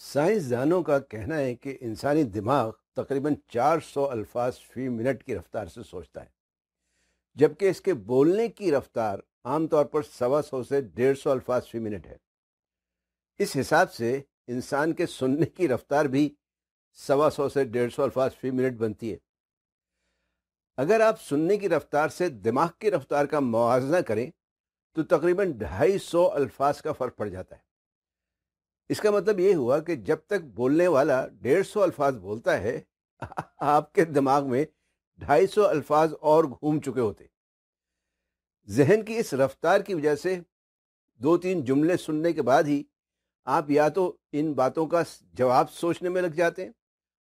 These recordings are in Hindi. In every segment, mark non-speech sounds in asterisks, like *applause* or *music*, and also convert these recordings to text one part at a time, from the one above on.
साइंसदानों का कहना है कि इंसानी दिमाग तकरीबन 400 अल्फाज फ़ी मिनट की रफ्तार से सोचता है। जबकि इसके बोलने की रफ्तार आमतौर पर सवा सौ से डेढ़ सौ अल्फाज फ़ी मिनट है। इस हिसाब से इंसान के सुनने की रफ्तार भी सवा सौ से डेढ़ सौ अल्फाज फ़ी मिनट बनती है। अगर आप सुनने की रफ्तार से दिमाग की रफ्तार का मुआवजा करें तो तकरीबन ढाई सौ अल्फाज का फ़र्क पड़ जाता है। इसका मतलब ये हुआ कि जब तक बोलने वाला डेढ़ सौ अल्फाज बोलता है, *laughs* आपके दिमाग में ढाई सौ अल्फाज और घूम चुके होते। जहन की इस रफ्तार की वजह से दो तीन जुमले सुनने के बाद ही आप या तो इन बातों का जवाब सोचने में लग जाते हैं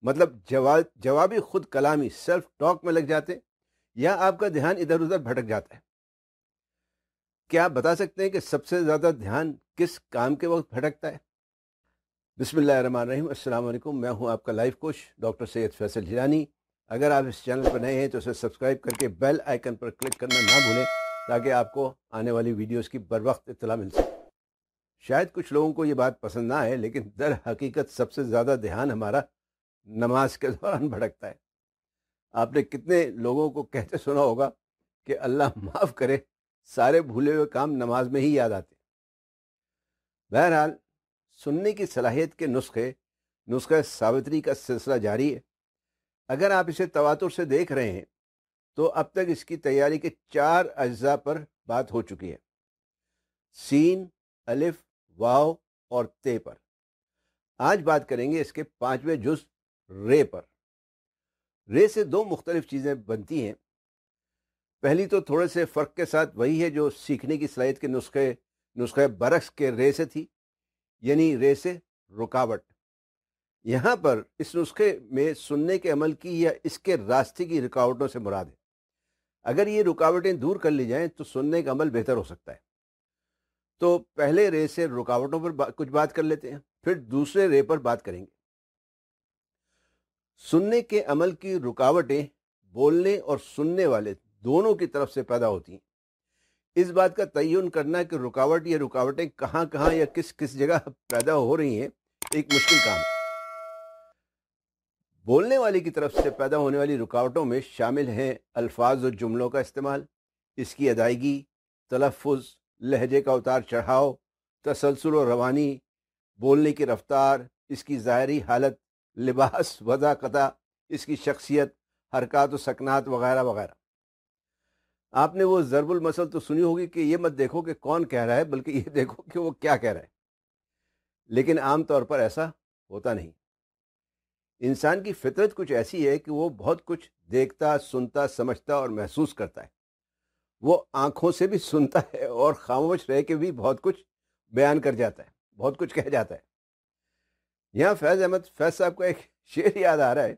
मतलब जवाब जवाबी खुद कलामी सेल्फ टॉक में लग जाते हैं, या आपका ध्यान इधर उधर भटक जाता है। क्या आप बता सकते हैं कि सबसे ज़्यादा ध्यान किस काम के वक्त भटकता है? बिसमीम मैं हूँ आपका life coach, doctor Syed Faisal Jilani अगर आप इस चैनल पर नए हैं तो इसे सब्सक्राइब करके बेल आइकन पर क्लिक करना ना भूलें, ताकि आपको आने वाली वीडियोस की बर वक्त इतला मिल सके। शायद कुछ लोगों को ये बात पसंद ना आए, लेकिन दर हकीकत सबसे ज़्यादा ध्यान हमारा नमाज़ के दौरान भटकता है। आपने कितने लोगों को कहते सुना होगा कि अल्लाह माफ़ करे, सारे भूले हुए काम नमाज़ में ही याद आते बहरहाल सुनने की सलाहियत के नुस्खे, नुस्खा सावित्री का सिलसिला जारी है। अगर आप इसे तवातुर से देख रहे हैं तो अब तक इसकी तैयारी के चार अज्जा पर बात हो चुकी है। सीन, अलिफ, वाव और ते पर। आज बात करेंगे इसके पाँचवें जुज, रे पर। रे से दो मुख्तलिफ़ चीज़ें बनती हैं। पहली तो थोड़े से फ़र्क के साथ वही है जो सीखने की सलाहियत के नुस्खे नुस्खे बरक्स के रे से थी। यानी रे से रुकावट। यहाँ पर इस नुस्खे में सुनने के अमल की या इसके रास्ते की रुकावटों से मुराद है। अगर ये रुकावटें दूर कर ली जाएँ तो सुनने का अमल बेहतर हो सकता है। तो पहले रे से रुकावटों पर बा, कुछ बात कर लेते हैं फिर दूसरे रे पर बात करेंगे। सुनने के अमल की रुकावटें बोलने और सुनने वाले दोनों की तरफ़ से पैदा होती हैं। इस बात का तयन करना कि रुकावट या रुकावटें कहाँ कहाँ या किस किस जगह पैदा हो रही हैं, एक मुश्किल काम है। बोलने वाले की तरफ़ से पैदा होने वाली रुकावटों में शामिल हैं अल्फाज और जुमलों का इस्तेमाल, इसकी अदायगी तलफ़ लहजे का उतार चढ़ाव, तसलसल और रवानी, बोलने की रफ्तार, इसकी ज़ाहरी हालत, लिबास, वज़ाक़ता, इसकी शख्सियत, हरकत व सकनात वगैरह वगैरह। आपने वो ज़रबुल मसल तो सुनी होगी कि ये मत देखो कि कौन कह रहा है, बल्कि ये *laughs* देखो कि वो क्या कह रहा है। लेकिन आम तौर पर ऐसा होता नहीं। इंसान की फितरत कुछ ऐसी है कि वो बहुत कुछ देखता, सुनता, समझता और महसूस करता है। वो आँखों से भी सुनता *laughs* है और खामोश रह के भी बहुत कुछ बयान कर जाता है, बहुत कुछ कह जाता है। यहाँ फैज़ अहमद, फैज़ साहब का एक *laughs* शेर याद आ रहा है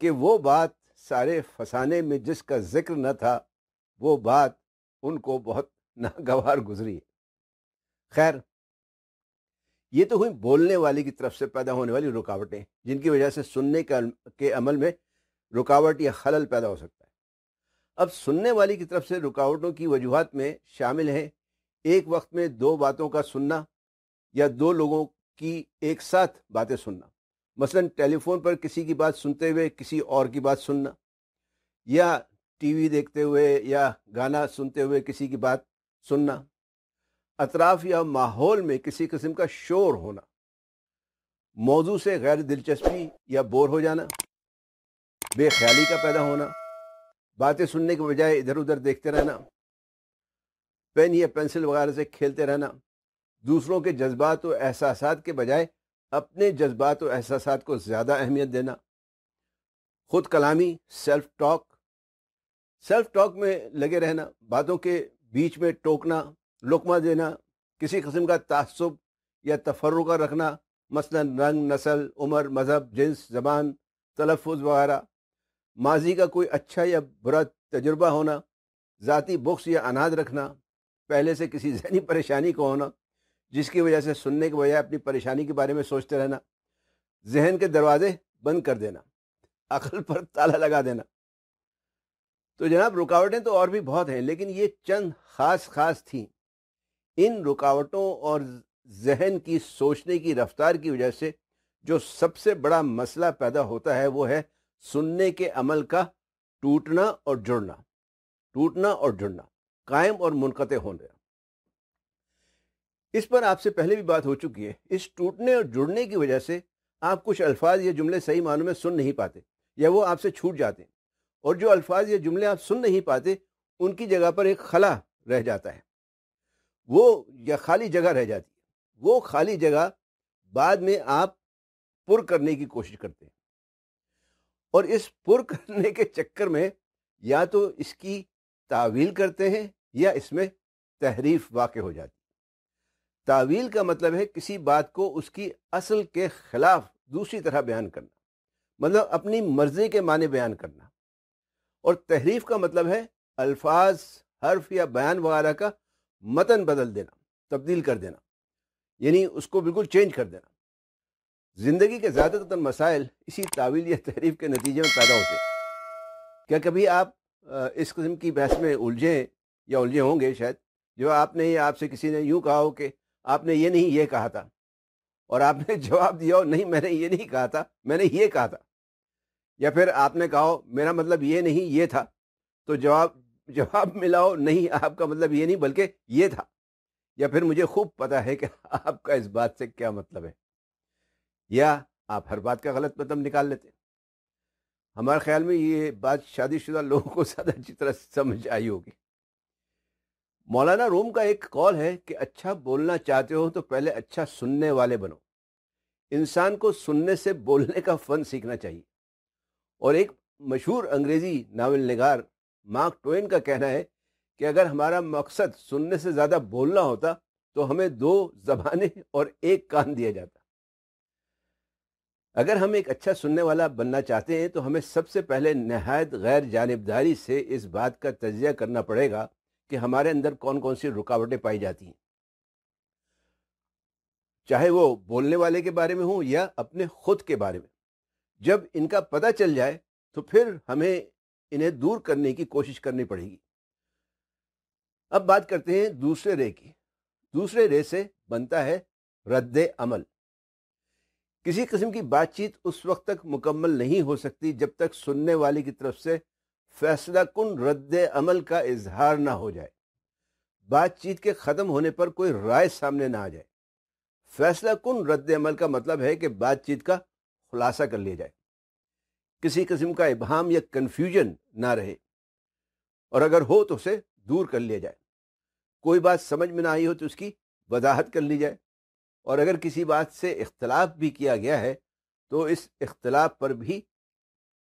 कि वो बात सारे फसाने में जिसका ज़िक्र न था वो बात उनको बहुत *laughs* नागवार गुजरी। है खैर, ये तो हुई बोलने वाले की तरफ़ से पैदा होने वाली रुकावटें, जिनकी वजह से सुनने के अमल में रुकावट या खलल पैदा हो सकता है। अब सुनने वाली की तरफ़ से रुकावटों की वजूहत में शामिल हैं, एक वक्त में दो बातों का सुनना या दो लोगों की एक साथ बातें सुनना। मसलन टेलीफोन पर किसी की बात सुनते हुए किसी और की बात सुनना या टीवी देखते हुए या गाना सुनते हुए किसी की बात सुनना, अतराफ या माहौल में किसी किस्म का शोर होना, मौजू से गैर दिलचस्पी या बोर हो जाना, बेख्याली का पैदा होना, बातें सुनने के बजाय इधर उधर देखते रहना, पेन या पेंसिल वगैरह से खेलते रहना, दूसरों के जज्बात और एहसास के बजाय अपने जज्बात और एहसास को ज़्यादा अहमियत देना, खुद कलामी सेल्फ टॉक सेल्फ टॉक में लगे रहना, बातों के बीच में टोकना, लुकमा देना, किसी किस्म का तसब या तफरुका रखना, मसलन रंग, नस्ल, उम्र, मज़हब, जिन्स, ज़बान तलफ़ वगैरह। माजी का कोई अच्छा या बुरा तजुर्बा होना, ज़ाती बुक्स या अनाज रखना, पहले से किसी *laughs* जहनी परेशानी को होना, जिसकी वजह से सुनने के बजाय अपनी परेशानी के बारे में सोचते रहना, जहन के दरवाजे बंद कर देना, अकल पर ताला लगा देना। तो जनाब, रुकावटें तो और भी बहुत हैं, लेकिन ये चंद ख़ास ख़ास थी। इन रुकावटों और जहन की, सोचने की, रफ्तार की वजह से जो सबसे बड़ा मसला पैदा होता है, वो है सुनने के अमल का टूटना और जुड़ना। टूटना और जुड़ना, कायम और मुनक़ होना इस पर आपसे पहले भी बात हो चुकी है। इस टूटने और जुड़ने की वजह से आप कुछ अल्फाज या जुमले सही मानों में सुन नहीं पाते, या वो आपसे छूट जाते हैं। और जो अल्फाज या जुमले आप सुन नहीं पाते, उनकी जगह पर एक खला रह जाता है। वो या खाली जगह रह जाती है। वो खाली जगह बाद में आप पुर करने की कोशिश करते हैं। और इस पुर करने के चक्कर में या तो इसकी तावील करते हैं या इसमें तहरीफ वाक़ हो जाती है। तावील का मतलब है किसी बात को उसकी असल के खिलाफ दूसरी तरह बयान करना। मतलब अपनी मर्ज़ी के माने बयान करना। और तहरीफ का मतलब है अल्फाज, हर्फ या बयान वगैरह का मतन बदल देना, तब्दील कर देना, यानी उसको बिल्कुल चेंज कर देना। ज़िंदगी के ज़्यादातर मसाइल इसी तावील या तहरीफ के नतीजे में पैदा होते हैं। क्या कभी आप इस किस्म की बहस में उलझे या उलझे होंगे शायद, जो आपने आपसे किसी ने यूँ कहा हो कि आपने ये नहीं ये कहा था, और आपने *laughs* जवाब दिया हो, नहीं, मैंने ये नहीं कहा था, मैंने ये कहा था। या फिर आपने कहा मेरा मतलब ये नहीं, ये था। तो जवाब *laughs* जवाब मिलाओ नहीं, आपका मतलब ये नहीं, बल्कि ये था। या फिर मुझे खूब पता है कि *laughs* आपका इस बात से क्या मतलब है। या आप हर बात का गलत मतलब निकाल लेते। हमारे ख्याल में ये बात शादीशुदा लोगों को *laughs* ज़्यादा अच्छी तरह समझ आई होगी। मौलाना रोम का एक कॉल है कि अच्छा बोलना चाहते हो तो पहले अच्छा सुनने वाले बनो। इंसान को सुनने से बोलने का फन सीखना चाहिए। और एक मशहूर अंग्रेज़ी नावल नगार मार्क टोइन का कहना है कि अगर हमारा मकसद सुनने से ज़्यादा बोलना होता तो हमें दो जबानें और एक कान दिया जाता। अगर हम एक अच्छा सुनने वाला बनना चाहते हैं तो हमें सबसे पहले नहायत गैर जानबदारी से इस बात का तजिया करना पड़ेगा कि हमारे अंदर कौन कौन सी रुकावटें पाई जाती हैं। चाहे वो बोलने वाले के बारे में हो या अपने खुद के बारे में। जब इनका पता चल जाए तो फिर हमें इन्हें दूर करने की कोशिश करनी पड़ेगी। अब बात करते हैं दूसरे रे की। दूसरे रे से बनता है रद्द अमल। किसी किस्म की बातचीत उस वक्त तक मुकम्मल नहीं हो सकती जब तक सुनने वाले की तरफ़ से फैसला कन रद्द अमल का इजहार ना हो जाए। बातचीत के ख़त्म होने पर कोई राय सामने ना आ जाए। फैसला कन रद्द अमल का मतलब है कि बातचीत का खुलासा कर लिया जाए। किसी किस्म का इबहम या कन्फ्यूज़न ना रहे। और अगर हो तो उसे दूर कर लिया जाए। कोई बात समझ में ना आई हो तो उसकी वजाहत कर ली जाए। और अगर किसी बात से इख्तलाफ भी किया गया है तो इस इख्तलाफ पर भी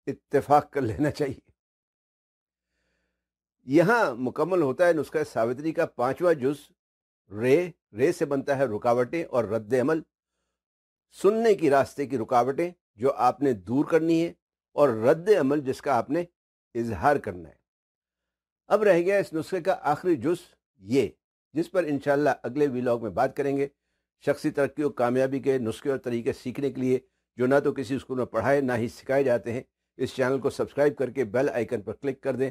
इत्तेफाक कर लेना चाहिए। यहाँ मुकम्मल होता है नुस्खा सावित्री का पांचवा जुज, रे रे से बनता है रुकावटें और रद्द अमल। सुनने की रास्ते की रुकावटें जो आपने दूर करनी है और रद्द अमल जिसका आपने इजहार करना है। अब रह गया इस नुस्खे का आखिरी जुज, ये, जिस पर इंशाल्लाह अगले वीलॉग में बात करेंगे। शख्सी तरक्की और कामयाबी के नुस्खे और तरीके सीखने के लिए जो ना तो किसी स्कूल में पढ़ाए, ना ही सिखाए जाते हैं, इस चैनल को सब्सक्राइब करके बेल आइकन पर क्लिक कर दें।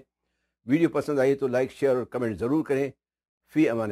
वीडियो पसंद आई तो लाइक, शेयर और कमेंट ज़रूर करें। फ़ी अमान